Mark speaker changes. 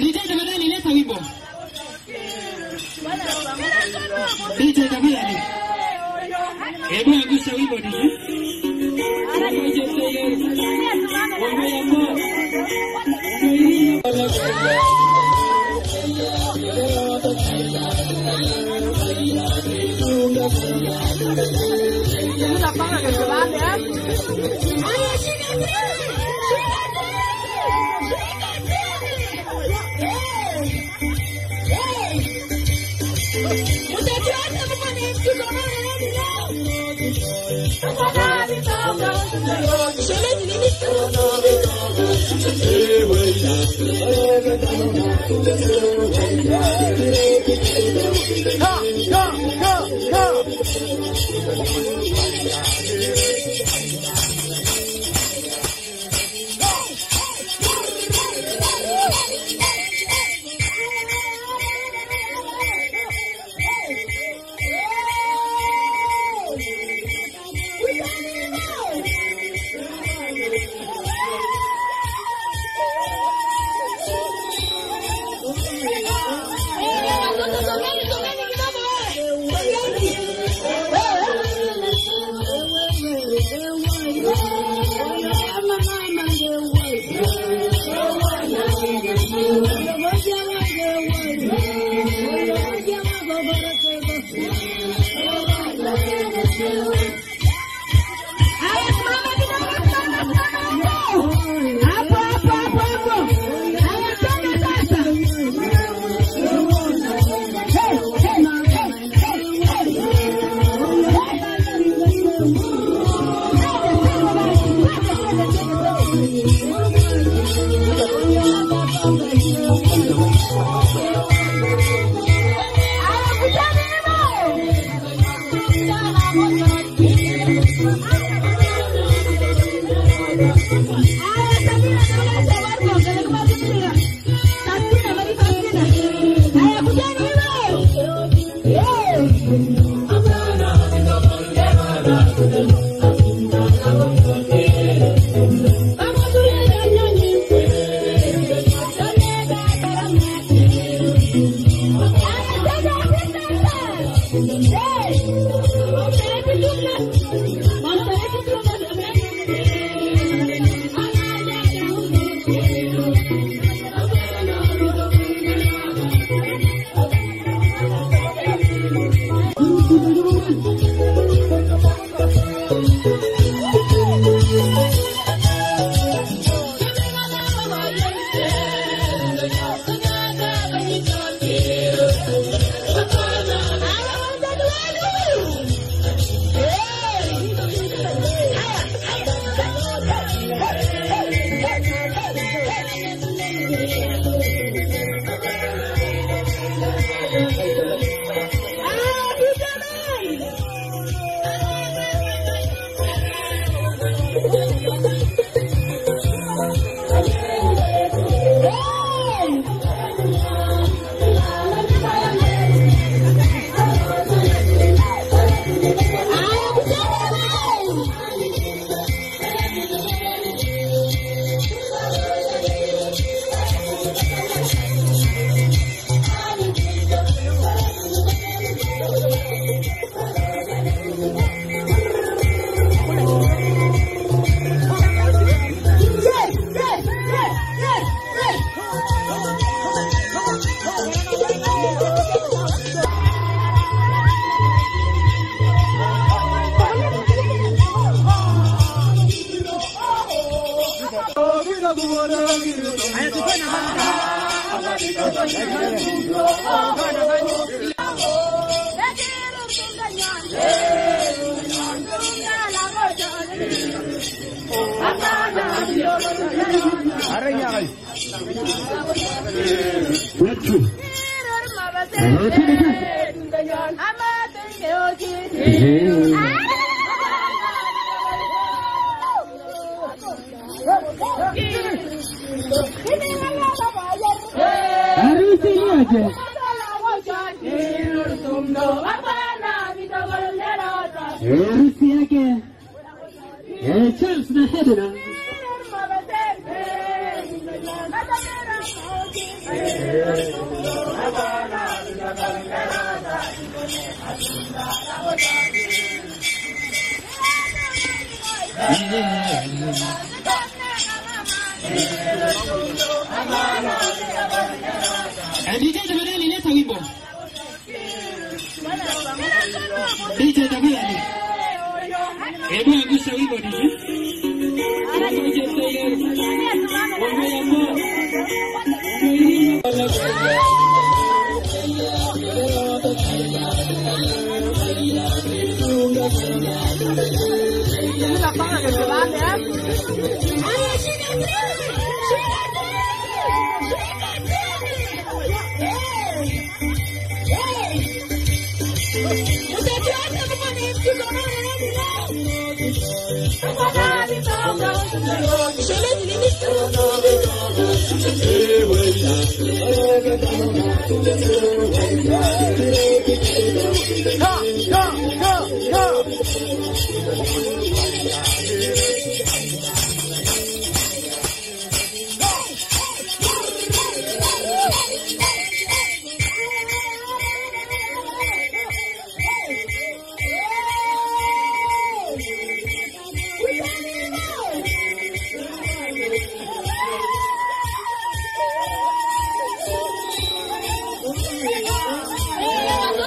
Speaker 1: DJ tafadhali leta wimbo. Wimbo Ha! Mungu.
Speaker 2: Watu. Harusi Helsiaga. Hechas na
Speaker 1: hedera. Yeah. everybody. Ini apa ya. Angusha wimbo DJ.
Speaker 3: Hey,